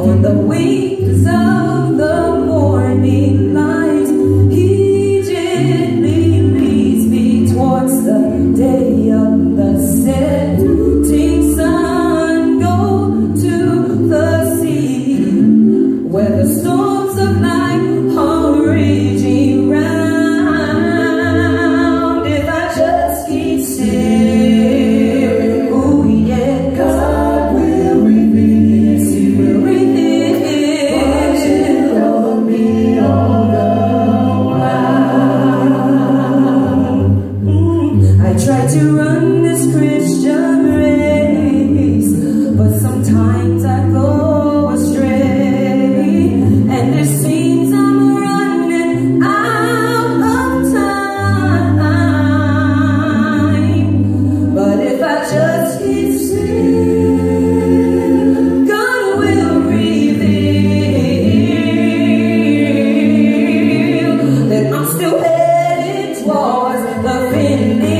on the wings of the morning light. He gently leads me towards the day of the setting sun. Go to the sea where the storms of life are raging. believe.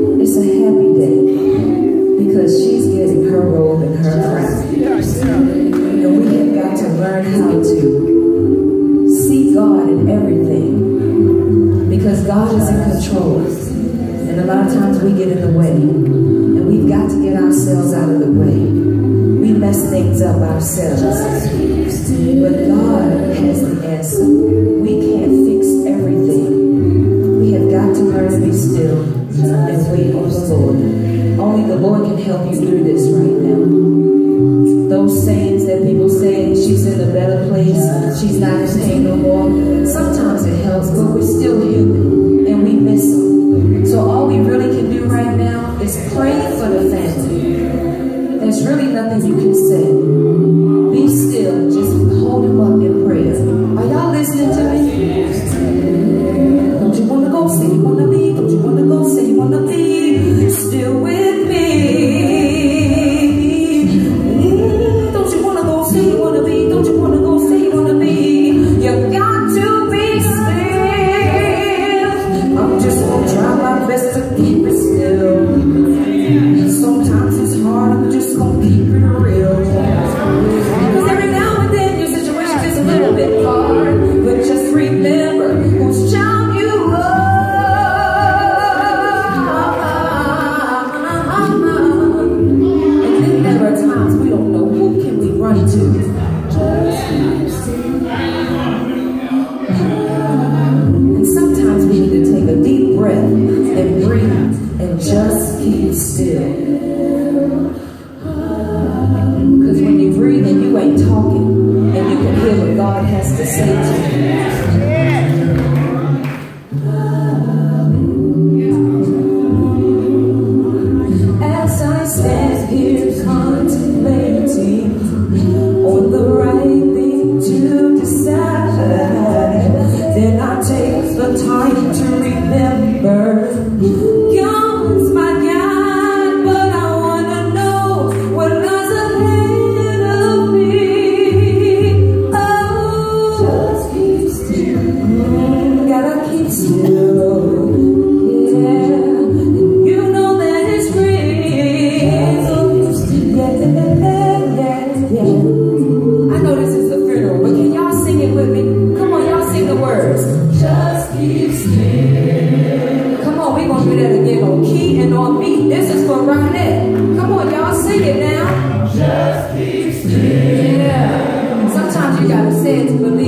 It's a happy day because she's getting her role and her craft. And we have got to learn how to see God in everything because God is in control. And a lot of times we get in the way. And we've got to get ourselves out of the way. We mess things up ourselves. But God has the answer. she's not the same no more. Sometimes it helps, but we still remember you. And then there are times we don't know who can we run to. And sometimes we need to take a deep breath and breathe and just keep still. Because when you breathe and you ain't talking and you can hear what God has to say says, believe.